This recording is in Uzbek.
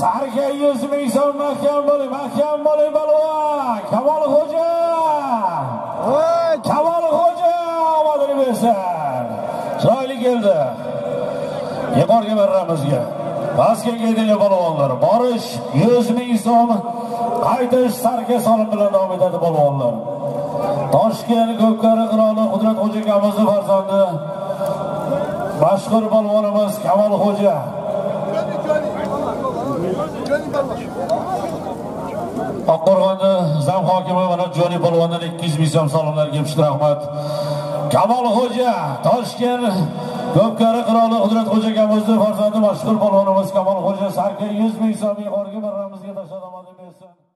Sarga yuz ming so'm mahkam bo'ling mahkam bo'ling balvon kamol xo'ja kamol xo'ja omadini bersin chiroyli keldi. Yuqoriga marramizga pastga ketinglar balvonlar borish 100 ming so'm qaytish sarga solim bilan davom etadi balvonlar toshkent ko'pkari qiroli qudrat xo'ja akamizni farzandi. Mashhur balvonimiz kamol xo'ja oqqo'rg'onni zam hokimi mana joniy polvondan ikki yuz ming so'm solimlar kelibdi rahmat. Kamol xo'ja toshkent ko'pkari qiroli qudrat xo'ja akamizni farzandi mashhur polvonimiz kamol xo'ja sarka yuz ming so'm yuqoriga marramizga tashladi